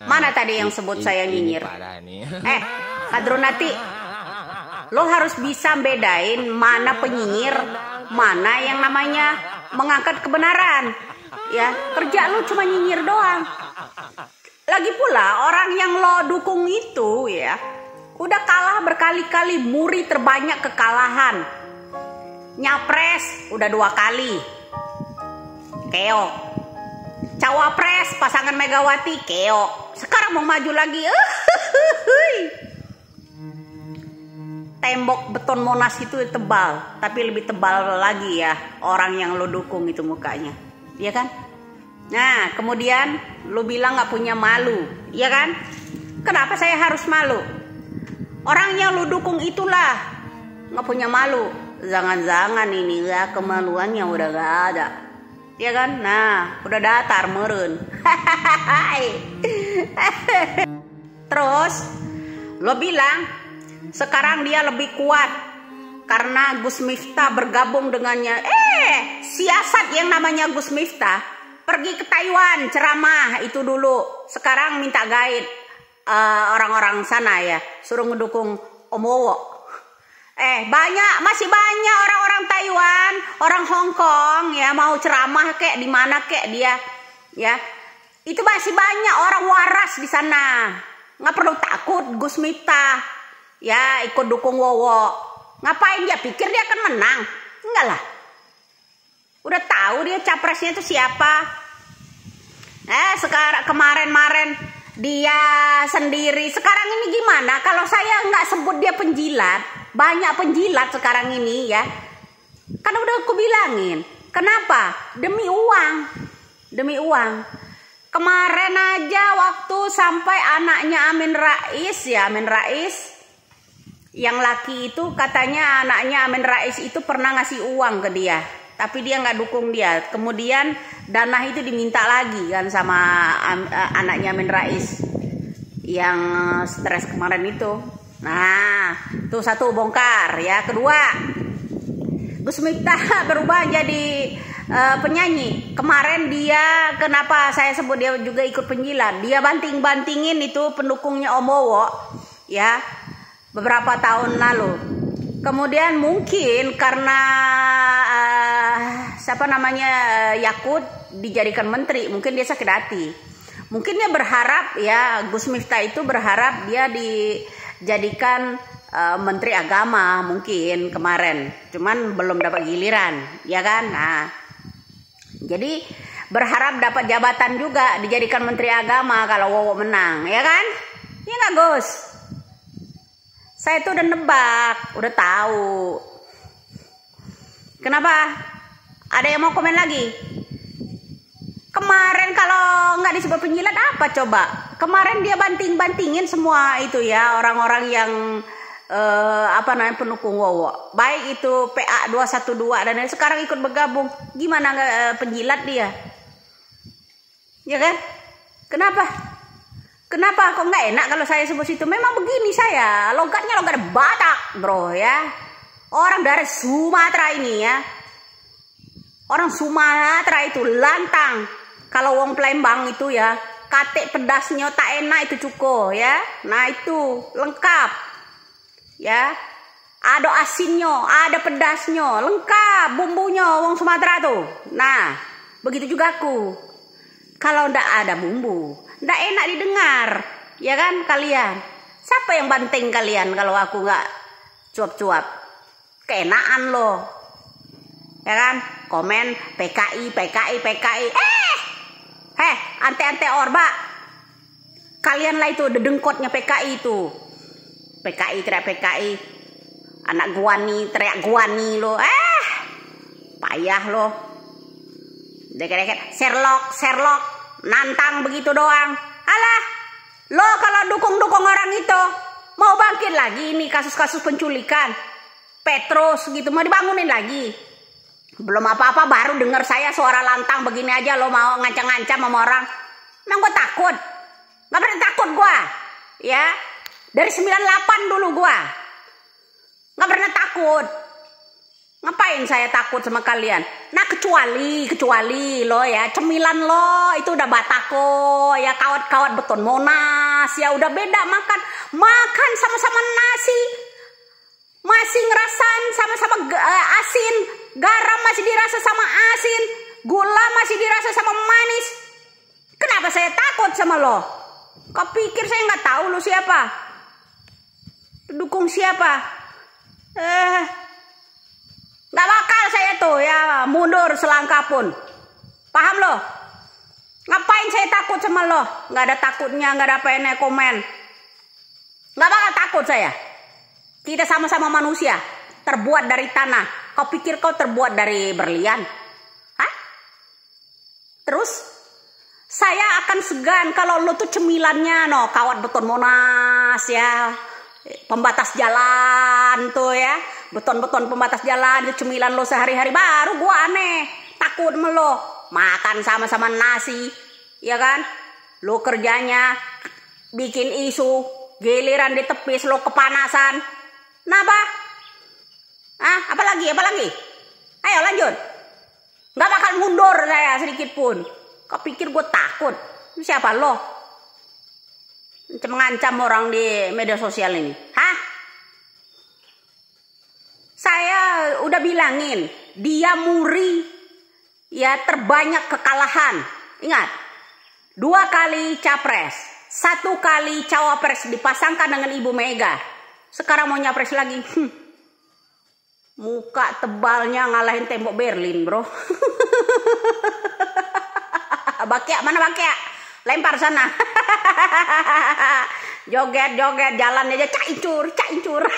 Mana tadi yang sebut saya nyinyir? Nih. Eh, Kadronati, lo harus bisa bedain mana penyinyir, mana yang namanya mengangkat kebenaran. Ya, kerja lo cuma nyinyir doang. Lagi pula orang yang lo dukung itu ya, udah kalah berkali-kali muri terbanyak kekalahan. Nyapres udah dua kali. Keok. Cawapres pasangan Megawati keok. Mau maju lagi. Tembok beton Monas itu tebal, tapi lebih tebal lagi ya orang yang lo dukung itu mukanya. Iya kan? Nah, kemudian lo bilang nggak punya malu, iya kan? Kenapa saya harus malu? Orang yang lo dukung itulah nggak punya malu. Jangan-jangan ini ya kemaluannya udah gak ada. Ya kan? Nah, udah datar meren. Terus lo bilang sekarang dia lebih kuat karena Gus Miftah bergabung dengannya. Eh, siasat yang namanya Gus Miftah pergi ke Taiwan ceramah itu dulu. Sekarang minta guide uh, orang-orang sana ya, suruh ngedukung Omowo. Eh, banyak masih banyak orang-orang Taiwan, orang Hong Kong ya mau ceramah kek di mana kek dia ya. Itu masih banyak orang waras di sana. Nggak perlu takut Gus Miftah ya ikut dukung Wowo. Ngapain dia pikir dia akan menang? Enggak lah. Udah tahu dia capresnya itu siapa. Eh sekarang kemarin-marin dia sendiri. Sekarang ini gimana? Kalau saya nggak sebut dia penjilat, banyak penjilat sekarang ini ya. Kan udah aku bilangin. Kenapa? Demi uang. Demi uang. Kemarin aja waktu sampai anaknya Amin Rais ya, Amin Rais yang laki itu katanya anaknya Amin Rais itu pernah ngasih uang ke dia tapi dia nggak dukung dia. Kemudian dana itu diminta lagi kan sama anaknya Amin Rais yang stres kemarin itu. Nah tuh satu bongkar ya. Kedua Gus Miftah berubah jadi uh, penyanyi kemarin dia kenapa saya sebut dia juga ikut penjilat dia banting-bantingin itu pendukungnya Omowo ya beberapa tahun lalu. Kemudian mungkin karena uh, siapa namanya Yakut dijadikan menteri, mungkin dia sakit hati. Mungkin dia berharap ya Gus Miftah itu berharap dia dijadikan uh, menteri agama mungkin kemarin. Cuman belum dapat giliran, ya kan? Nah. Jadi berharap dapat jabatan juga dijadikan menteri agama kalau Wowo menang, ya kan? Iya nggak Gus? Saya tuh udah nebak, udah tahu. Kenapa? Ada yang mau komen lagi? Kemarin kalau nggak disebut penjilat apa coba? Kemarin dia banting-bantingin semua itu ya orang-orang yang uh, apa namanya pendukung Wowo. Baik itu PA 212 dan sekarang ikut bergabung. Gimana nggak uh, penjilat dia? Ya kan? Kenapa? Kenapa kok nggak enak kalau saya sebut itu? Memang begini saya, logatnya logat Batak, bro ya. Orang dari Sumatera ini ya. Orang Sumatera itu lantang. Kalau wong Palembang itu ya, katek pedasnya tak enak itu cuko ya. Nah itu lengkap. Ya. Ada asinnya, ada pedasnya, lengkap bumbunya wong Sumatera tuh. Nah, begitu juga aku. Kalau ndak ada bumbu, ndak enak didengar, ya kan kalian? Siapa yang banting kalian kalau aku nggak cuap-cuap? Keenaan loh, ya kan? Komen PKI, PKI, PKI. Eh, heh, ante-ante orba. Kalian lah itu dedengkotnya PKI itu. PKI teriak PKI. Anak gua nih teriak gua nih lo. Eh, payah loh deket-deket Sherlock Sherlock. Nantang begitu doang. Alah lo kalau dukung-dukung orang itu mau bangkit lagi ini kasus-kasus penculikan. Petrus gitu mau dibangunin lagi. Belum apa-apa baru dengar saya suara lantang begini aja lo mau ngancam-ngancam sama orang. Emang gue takut. Gak pernah takut gue ya dari 98 dulu gue gak pernah takut. Ngapain saya takut sama kalian? Nah kecuali kecuali lo ya cemilan lo itu udah batako ya kawat-kawat beton monas ya udah beda makan makan sama-sama nasi. Masih ngerasan sama-sama uh, asin garam masih dirasa sama asin gula masih dirasa sama manis. Kenapa saya takut sama lo? Kau pikir saya nggak tahu lo siapa dukung siapa eh Gak bakal saya tuh ya mundur selangkah pun. Paham lo? Ngapain saya takut sama lo? Gak ada takutnya, gak ada pengen komen. Gak bakal takut saya. Kita sama-sama manusia, terbuat dari tanah. Kau pikir kau terbuat dari berlian? Hah? Terus? Saya akan segan kalau lo tuh cemilannya no, kawat beton monas ya. Pembatas jalan tuh ya. Beton-beton pembatas jalan cemilan lo sehari-hari. Baru gua aneh takut sama lo. Makan sama-sama nasi ya kan? Lo kerjanya bikin isu giliran di tepis lo kepanasan. Napa? Ah apa lagi apa lagi ayo lanjut. Nggak bakal mundur saya sedikit pun. Kau pikir gue takut? Siapa lo mengancam orang di media sosial ini hah saya udah bilangin, dia muri ya terbanyak kekalahan. Ingat, dua kali capres, satu kali cawapres dipasangkan dengan Ibu Mega. Sekarang mau nyapres lagi. Hmm. Muka tebalnya ngalahin tembok Berlin, bro. Bakia, mana Bakia? Lempar sana. joget, joget, jalan aja caincur, caincur.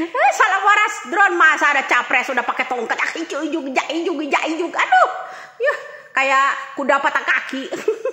Eh, salah waras. Drone masa ada capres sudah pakai tongkat. Ah ijuk ijuk ijuk ijuk aduh. Ya kayak kuda patah kaki